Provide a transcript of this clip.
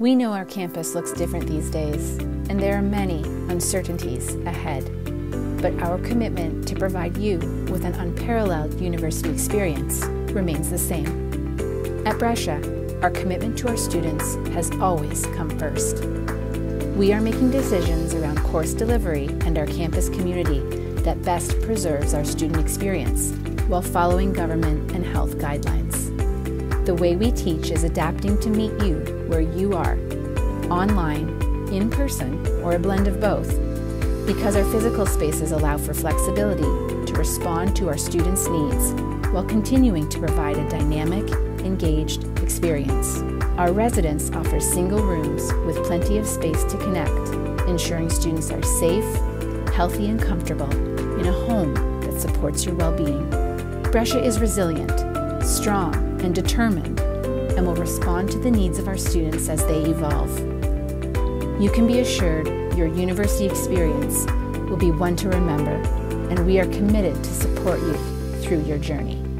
We know our campus looks different these days, and there are many uncertainties ahead. But our commitment to provide you with an unparalleled university experience remains the same. At Brescia, our commitment to our students has always come first. We are making decisions around course delivery and our campus community that best preserves our student experience while following government and health guidelines. The way we teach is adapting to meet you where you are, online, in person, or a blend of both, because our physical spaces allow for flexibility to respond to our students' needs while continuing to provide a dynamic, engaged experience. Our residence offers single rooms with plenty of space to connect, ensuring students are safe, healthy, and comfortable in a home that supports your well being. Brescia is resilient, strong, and determined, and will respond to the needs of our students as they evolve. You can be assured your university experience will be one to remember, and we are committed to support you through your journey.